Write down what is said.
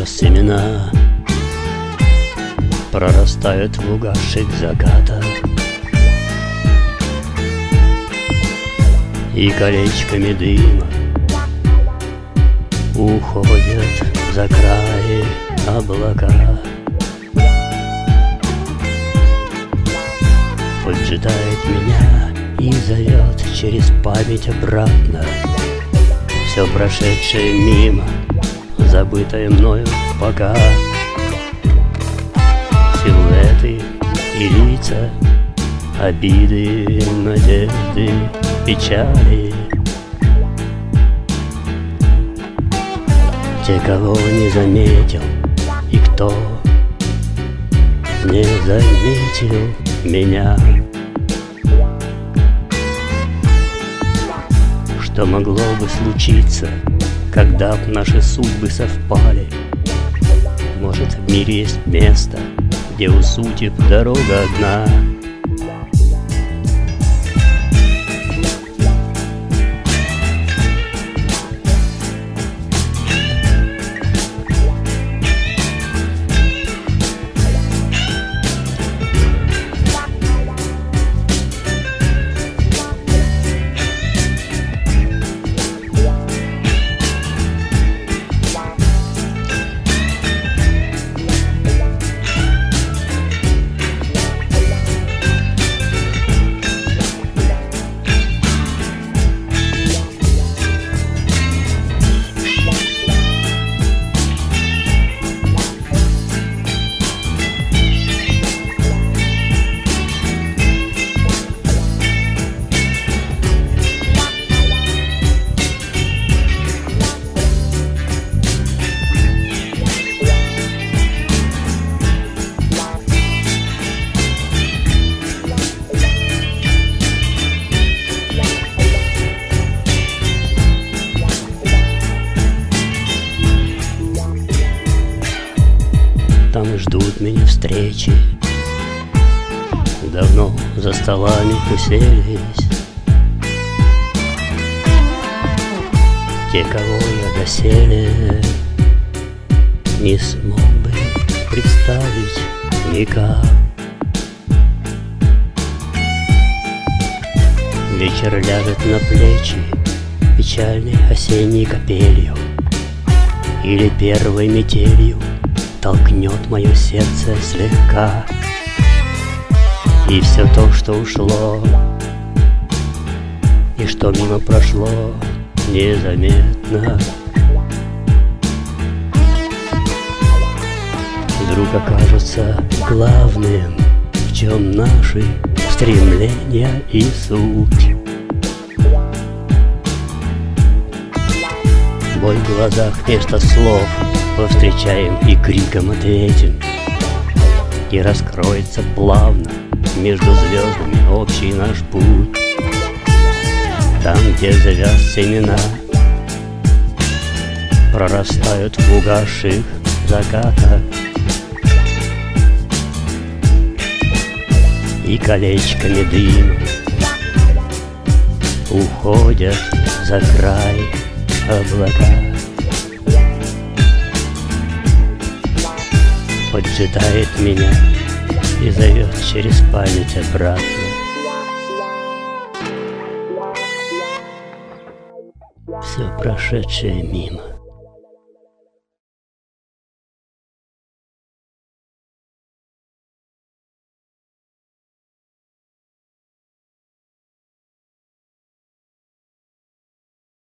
одна Прорастают в угасших закатах. И колечками дыма Уходят за край облака. Поджидает меня и зовет через память обратно. Все прошедшее мимо, забытое мною пока. Силуэты и лица, обиды, надежды, печали. Те, кого не заметил, и кто не заметил меня. Что могло бы случиться, когда б наши судьбы совпали. Может в мире есть место, где у сути дорога одна ждут меня встречи. Давно за столами уселись. Те, кого я доселе Не смог бы представить никак. Вечер ляжет на плечи Печальной осенней капелью Или первой метелью Толкнет мое сердце слегка. И все то, что ушло И что мимо прошло незаметно. Вдруг окажется главным В чем наши стремления и суть. Боль в глазах вместо слов Повстречаем и криком ответим. И раскроется плавно Между звездами общий наш путь. Там, где завяз семена Прорастают в угасших закатах. И колечками дыма Уходят за край облака поджидает меня и зовет через память обратно. Все прошедшее мимо.